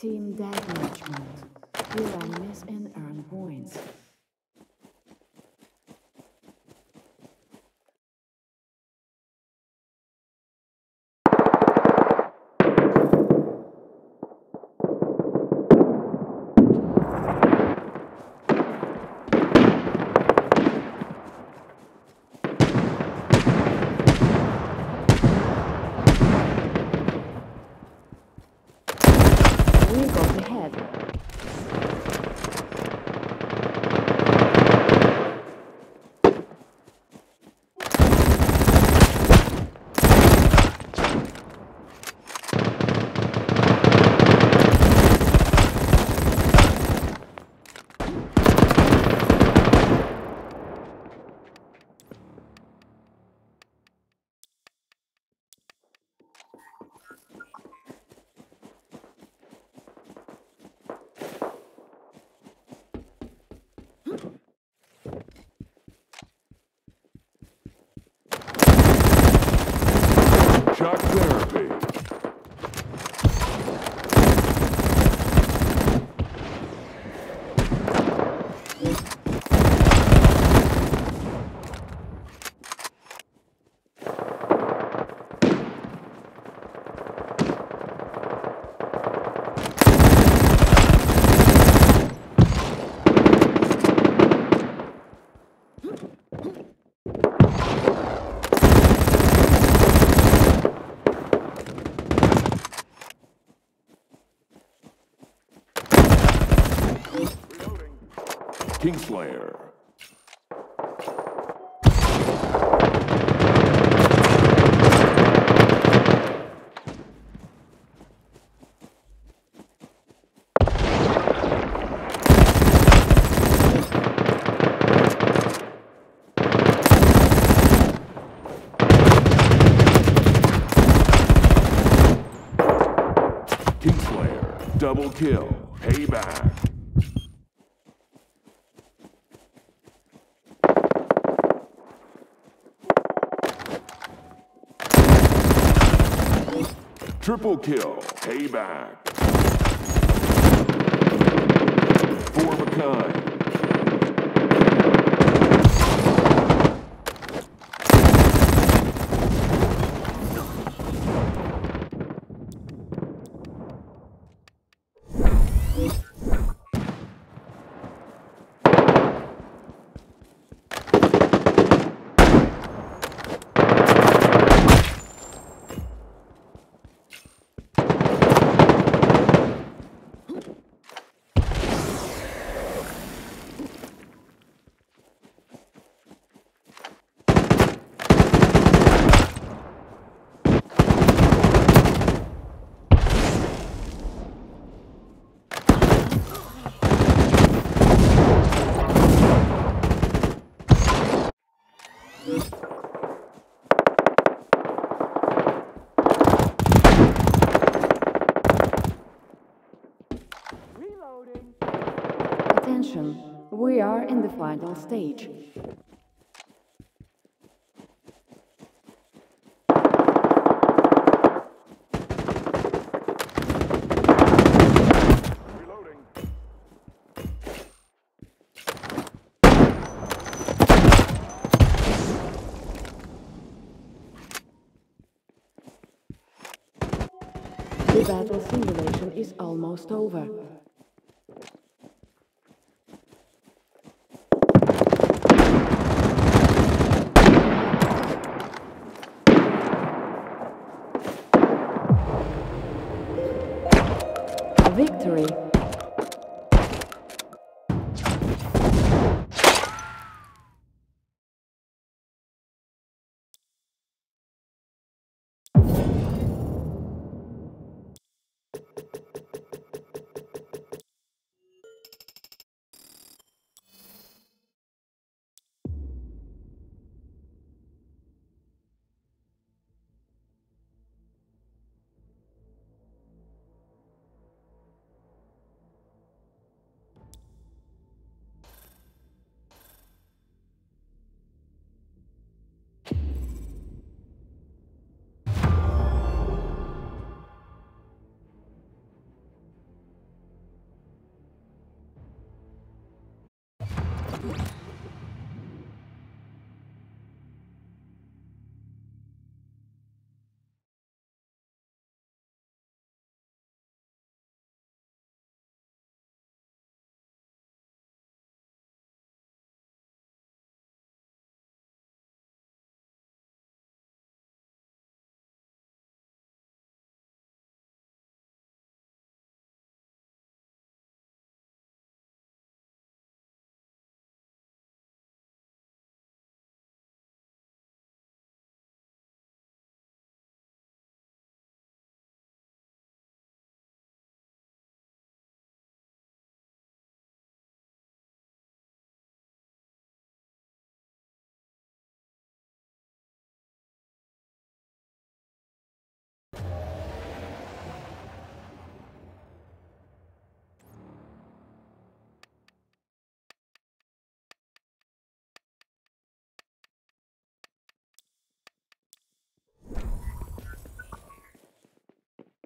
Team Deathmatch mode. Enemies Kingslayer. Kingslayer. Double kill. Payback. Triple kill. Payback. We are in the final stage. The battle simulation is almost over.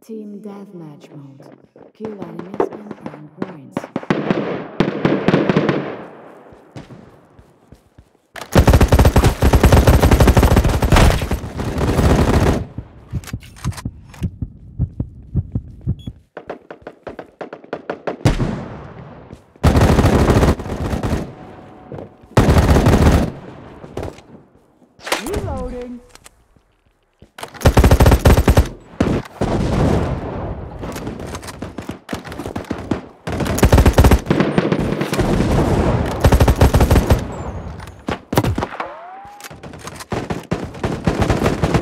Team Deathmatch mode. Kill enemies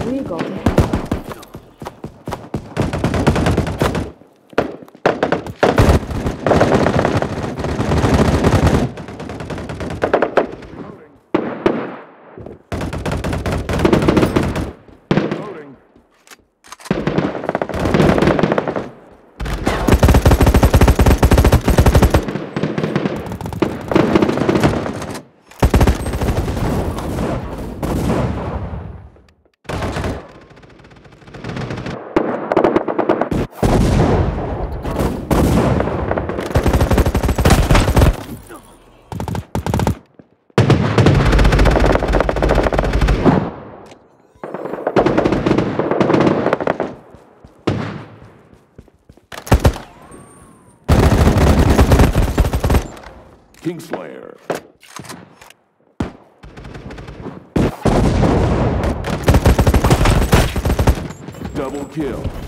We Kingslayer. Double kill.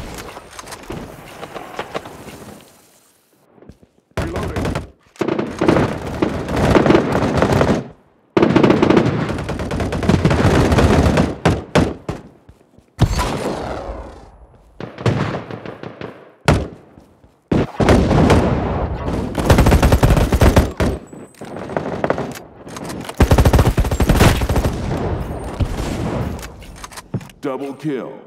Double kill.